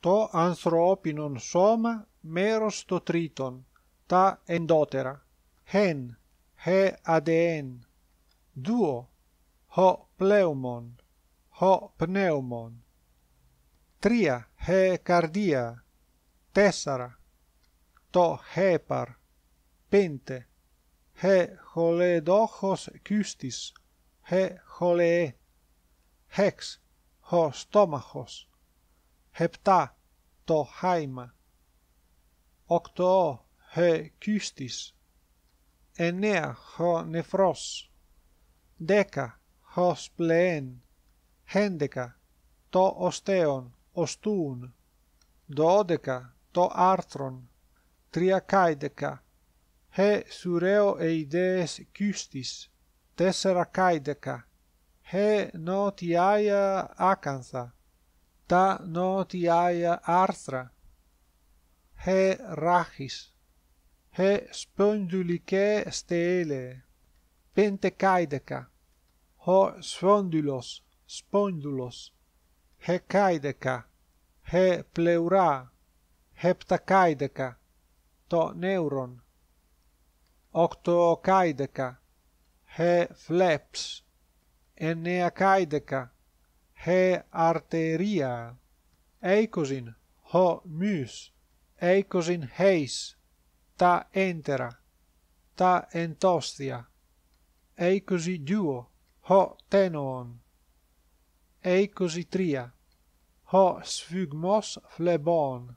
το ανθρωπινον σώμα μέρος το τρίτον, τα εντότερα. Χεν, χε αδεέν. Δούο, χω πλέουμον, χω πνεύμον. Τρία, χε καρδία. Τέσσερα, το χέπαρ. Πέντε, χε χολεδόχος κούστης, χε χολεέ. Χεξ, χω στόμαχος. Επτά, το χάιμα. Οκτώ, χε κούστης. Εννέα, χω νεφρός. Δέκα, χω σπλεέν. Χέντεκα, το οστέον, οστούν. Δώδεκα, το άρθρον. Τριακάιδεκα, χε σουραίο ειδέες κούστης. Τέσσερα κάιδεκα, χε νότιάια άκανθα τα νότιάια άρθρα. Χε ράχης, χε σπονδουλικέ στέλε, πεντεκάιδεκα, χω σφόνδουλος, σπόνδουλος, χεκάιδεκα, χε πλευρά, χεπτακάιδεκα, το νεύρον, οκτωοκάιδεκα, χε φλέψ, εννεακάιδεκα, he arteria eicosin ho mys. Eicosin heis. Ta entera. Ta entostia. Eicosi duo. Ho tenon eicosi tria. Ho sphygmos phlebon